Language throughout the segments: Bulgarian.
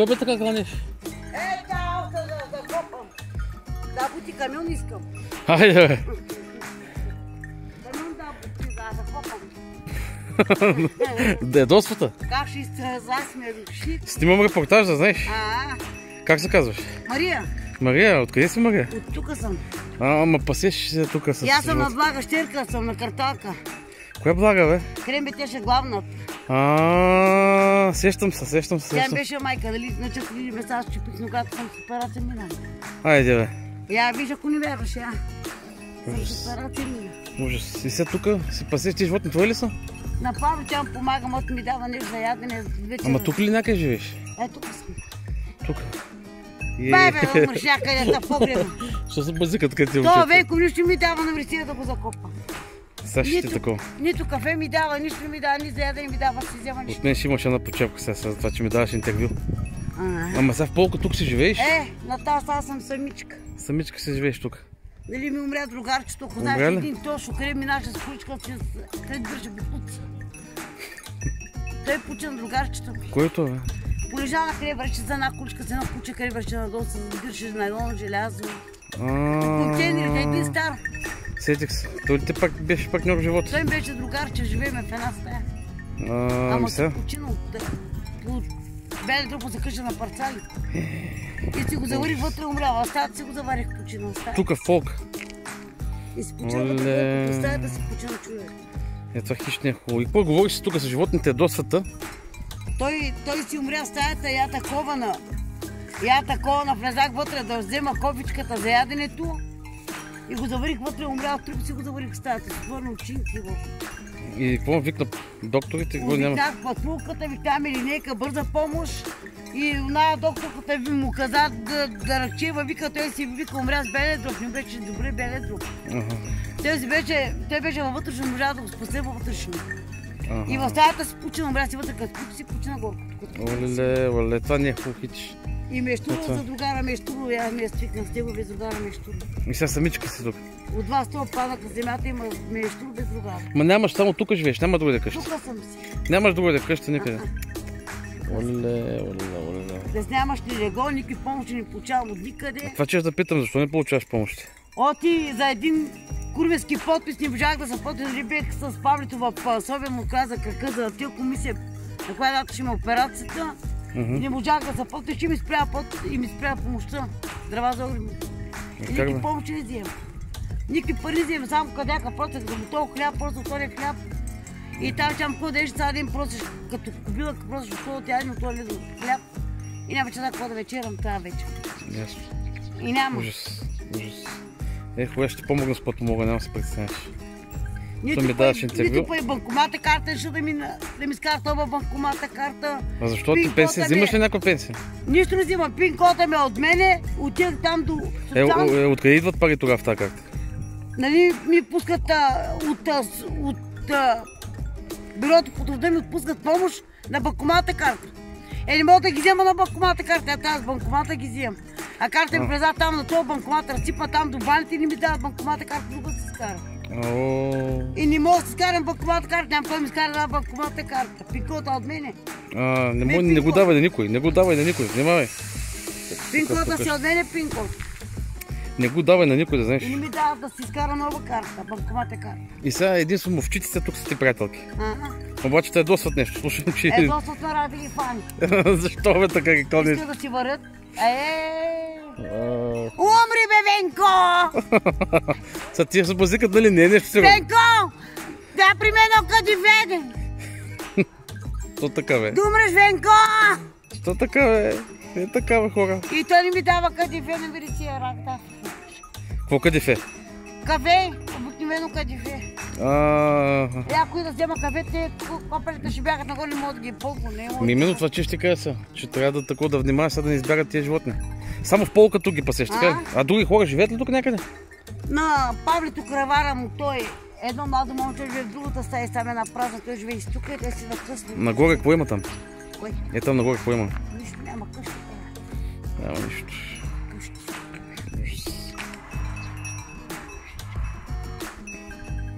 Кой бе така граниш? Е, тя още да, да копам. Да, бути камион искам. Хайде, бе. Камион да бути, да, да копам. Да е. Как ще изтреза сме дошли? Снимам репортаж, да знаеш. А, Как се казваш? Мария, Мария, откъде си Мария? от тук съм. А, ама пасеш се тук с аз съм на блага щерка, съм на карталка. Коя блага, бе? Крем бе беше сещам се, сещам се, Тя сещам. беше майка, дали на често види места, аз чупих ногата съм с операция мина. Айде, бе. Я виж, ако не вярваш, я. Съм с операция мина. Ужас. И сега тук си пасеш ти животни твои ли са? На Павло тя ми помага, мото ми дава нещо за ядене. Вече... Ама тук ли някъде живееш? Е, тук съм. Тук. Бе, умреш някъде на погреба. Що се базикат къде ти То момчета? Вейко нищо ми дава на вресия да го закопа. Сега ще такова. нито кафе ми дава, нищо не ми дава, ни за ядене ми дава, си взема нищо. От ще имаш една почепка сега, за това, че ми даваш интервю. А. Ама сега в полка тук си живееш? Е, на тази аз съм самичка. Самичка си живееш тук. Нали ми умря другарчето, ли? един точно къде минаше с количка, че къде държа бутуци. Той почина другарчето. Който бе? Полежа на върши за една кучка, с едно куче върши надолу, се задържи на едно желязо. А, Контейнерите, един стар. Сетих се. Той ти пак беше партньор в живота. Той беше другарче, живееме в една стая. А, Ама ми се сега. почина от от беле друго се къща на парцали. И си го заварих вътре, умрява. Стаята си го заварих, почина в стаята. Тук в фолк. И си почина Оле. вътре, стаята си почина човек. Е, това хищ не е хубаво. И какво говориш си тук с животните до света? Той, той си умря в стаята, я такова на... Я такова на влезах вътре да взема кофичката за яденето. И го заварих вътре, умрял труп си го заварих в стаята. Си отворна очинки го. И какво викна докторите? Го няма. Обикнах патрулката, викам линейка, бърза помощ. И една докторката ви му каза да, да ръчева, вика, той си вика, умря с белия дроб, не беше добре белия дроб. Ага. Той си беше, той беше във вътрешно, можа да го спасе във вътрешно. Ага. И в стаята си почина, умря си вътре, като си почина горко. Оле, оле, това не е хич. И ме е штурил Това. за другара, ме е штурил, я ме е свикнал с него без другара, ме е штурил. И сега самичка си тук. От вас това падах на земята и ме е штурил без другара. Ма нямаш само тук живееш, няма друга да къща. Тук съм си. Нямаш друга да къща никъде. Оле, оле, оле. Да нямаш ни лего, никакви помощи не получавам от никъде. Това че да питам, защо не получаваш помощи? Оти за един курвески подпис не можах да се подпис, дали бех с Павлито в София му каза какъв за тия комисия, на коя дата ще има операцията. И не можах да се подпис, ще ми спря под и ми спря помощта. Здрава за огрим. И как никакви помощи не вземам. Никакви пари не вземам, само къдяка просех за готов хляб, просто втория хляб. И там ще какво да еш, сега един просиш, като кобила, като просиш от тя един от този хляб. И няма че какво да вечерам тази вечер. Ясно. И няма. Ужас, ужас. Е, хубаво, ще помогна с каквото мога, няма се представяш. Нито ми пък- даваш интервю? Нито пък банкомата карта, ще да ми, да ми скара това банкомата карта. А защо ти пенсия? ми Взимаш е- ли някаква пенсия? Нищо не взима. Пин кода ми е от мене, отивах там до Е, е, откъде идват пари тогава в тази карта? Нали ми пускат а, от, а, от а, бюрото по труда ми отпускат помощ на банкомата карта. Е, не мога да ги взема на банкомата карта, а тази банкомата ги вземам. А карта ми влеза там на този банкомат, разсипа там до баните и не ми дават банкомата карта, друга се скара. И не мога да си скарам банкомата карта, няма кой ми скара на банкомата карта. Пин кода от мене. а, не, му, не го давай на никой, не го давай на никой, внимавай. Пин кода тук. си от мене пин код. Не го давай на никой, да знаеш. И не ми дават да си изкара нова карта, банкомата карта. И сега единствено овчиците тук са ти приятелки. Ага. Обаче те досват нещо. Слушам, че... Е, доста от ради ги фани. Защо бе така ги кълниш? Искат да си варят. Е, умри бе, Венко! Са тия се базикат, нали? Не е нещо сигурно. Венко! Да при мен къде веде! То така бе. Да умреш, Венко! То така бе. Е така бе хора. И той не ми дава къде веде, не види си е рак, да. Какво къде? Кафе, обикновено кадифе. А, Е, ако и да взема кафе, те копелите ще бягат нагоре, не могат да ги пълква. Не ми именно това, че ще кажа сега, че трябва да такова да внимаваш, да не избягат тия животни. Само в полка тук ги пасеш, така? А други хора живеят ли тук някъде? На Павлито кравара му той едно младо момче живее в другата стая, там е на празна, той живее и тук и те си накъсно. Нагоре какво има там? Кой? Е там нагоре какво има? Нищо няма къща. Няма нищо.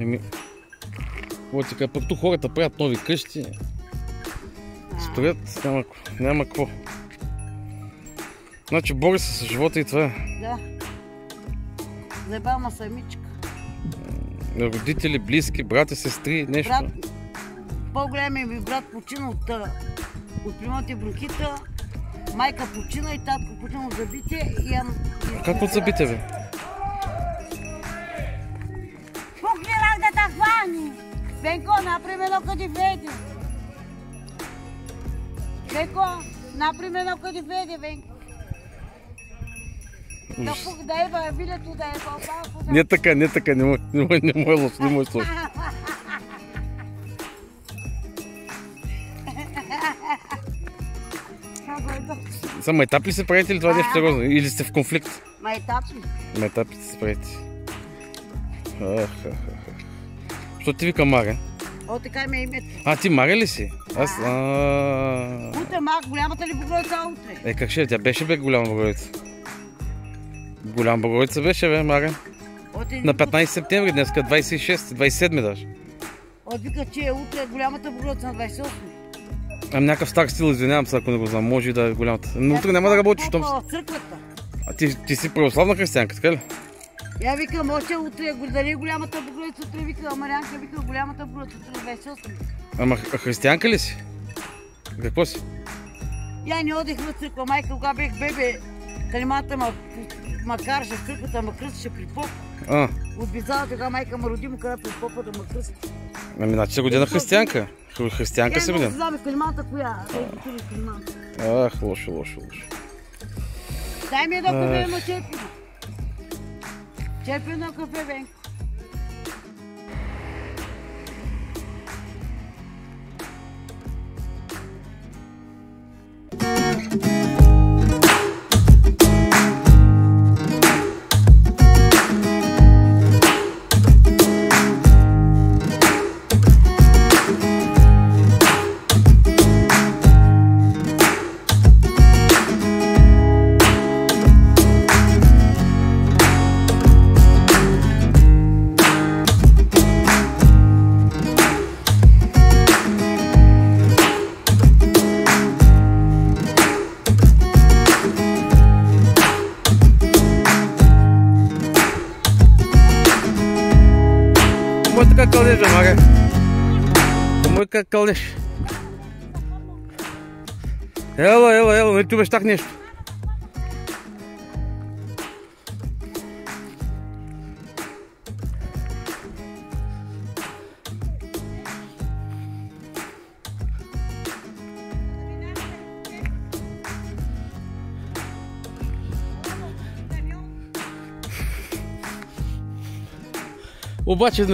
Еми, какво ти кажа, пък тук хората правят нови къщи. Строят, няма, няма какво. Значи бори се с живота и това е. Да. Забавна самичка. Родители, близки, брати, сестри, нещо. Брат, по-големият ми брат почина от, от примата бронхита, майка почина и татко почина от забитие и ам... Как от забите, бе? Да те хвани! Венко, направи едно къде веде. Венко, направи едно къде веде, Венко. Да пух да еба, билето да еба, малко да... Не така, не така, не мой, не мой, не мой лос, не мой слуш. За майтап ли се правите или това е нещо сериозно? Или сте в конфликт? Майтапи. Майтапи се правите. Ах, ах, ах. Що ти вика Маря? О, така е името. А, ти Маря ли си? Аз... А... Утре, малко, голямата ли богроица утре? Е, как ще? е? Тя беше бе голяма Богородица. Голяма Богородица беше бе, Маря. Оте, На 15 септември, днеска 26, 27 даже. От вика, че е утре голямата богроица на 28. Ам някакъв стар стил, извинявам се, ако не го знам. Може и да е голямата. Но утре няма да работиш, щом... Църквата. А ти, ти си православна християнка, така ли? Я викам, още утре, дали е голямата богроица утре, вика, Марянка вика, голямата богроица утре на 28. Ама християнка ли си? Какво си? Я не одих на църква, майка, кога бех бебе, калимата ма, ма караше в църквата, ма кръстеше при поп. А, От бизала тогава майка ма роди му кара при попа да ма кръсти. ами значи се година християнка. Хри- Християнка Я си не мога да година. знаме калимата коя, е. Ах, лошо, лошо, лошо. Дай ми едно Ах. кафе, Cebine köpeğin. Thank как кълнеш. Ела, ела, ела, нали ти обещах нещо? Обаче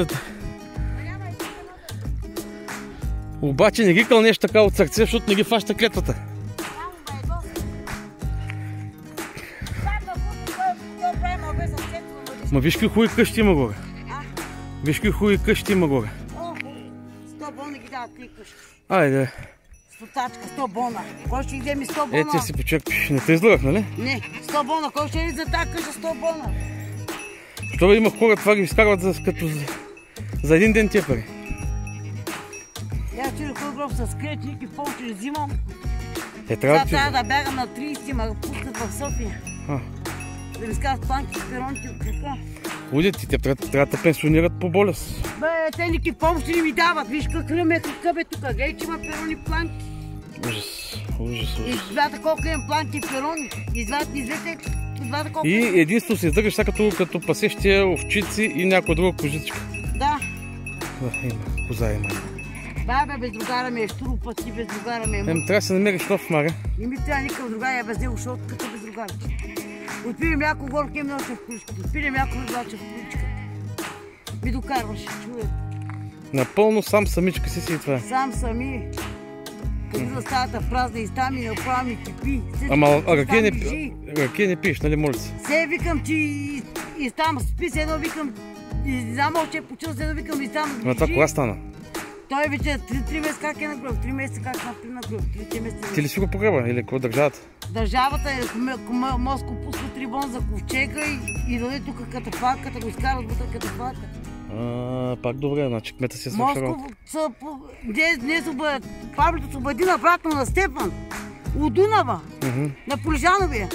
Обаче не ги кълнеш така от сърце, защото не ги фаща клетвата. Ма виж какви хубави къщи има горе. Виж какви хубави къщи има горе. Сто бона ги дават три къщи. Айде, Стотачка, 100 бона. Кой ще иде ми 100 бона? е, ти си почерпиш. Не те излагах, нали? Не, 100 бона. Кой ще иде за тази къща 100 бона? Що бе има хора, това ги изкарват за, като за, за един ден тия пари. Я вчера гроб с кречники, повече взимам. Е, трябва да трябва да бягам на 30, ма пускат в София. А. Да ми скажат планки с пероните от крака. Худи ти, те трябва, трябва да пенсионират по болест. Бе, те никакви помощи не ми дават. Виж какъв е какъв е тук. Гледай, че има перони планки. Ужас, ужас, ужас. Извадата колко имам планки и перони. Ми двете. Извадата колко И единствено се издържаш като, като пасеш тия овчици и някоя друга кожичка. Да. Да, има, коза има. Бабе, без другара ми е штуру пъти, без другара ми е. Ем, трябва да се намериш нов мага. Не ми трябва никакъв другар, я без него, защото като без другар. Отпили мляко, горки им нося в количка. Отпили мляко, излача в количка. Ми докарваше, човек. Напълно сам самичка си си и това. Сам сами. Като за стаята празна и там и направо ми кипи. Ама ракия не, ракия не пиеш, нали моля се? Се викам, че и, и там спи едно, викам, и знам още е почил едно, викам и там Ама това кога стана? Той вече 3 месеца как е на гроб, 3 месеца как напри на гроб, 3 месеца. Ти ли си го погреба или какво държавата? Държавата е Моско пуска трибон за ковчега и, и даде тук катафалката, го изкарат вътре катафалка. А, пак добре, значи кмета си е свършил работа. Моско са, по- днес, днес оба, Павлито се обади обратно на Степан. От Дунава, на Полежановия.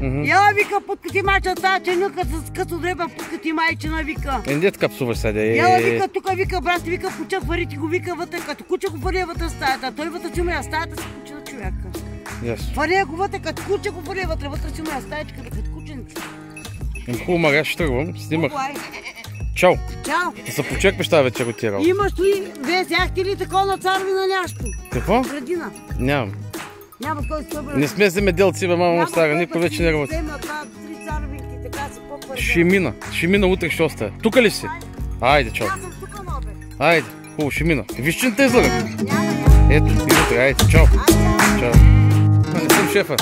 Мгм. Я вика, подкати майча тази ченюка с късо дреба, подкати майчина, вика. Е, не така псуваш сега. Яла е, вика, тук вика, брат, вика, куча, вари ти го вика вътре, като куча го вари вътре стаята. Той вътре си умря стаята си куча на човека. Ясно. Вари го вътре, като куча го вари вътре, вътре си умря стаечка, като кученце. Хубаво, мага, ще тръгвам. Снимах. Чао. Чао. Да се почекваш тази вечер от тия. Имаш ли, вие сяхте ли такова на царвина нящо? Какво? Градина. Нямам. Няма кой събра. Не сме земеделци, бе, мамо стара. Никой вече не работи. Взема това, три царвинки, така се по Ще мина. Ще мина утре, ще остая. Тук ли си? Айде, чао. Аз съм тук на обед. Айде. Хубаво, ще мина. Виж, че не те излагам. Ето, и утре. Айде, чао. Чао. Не съм шефа.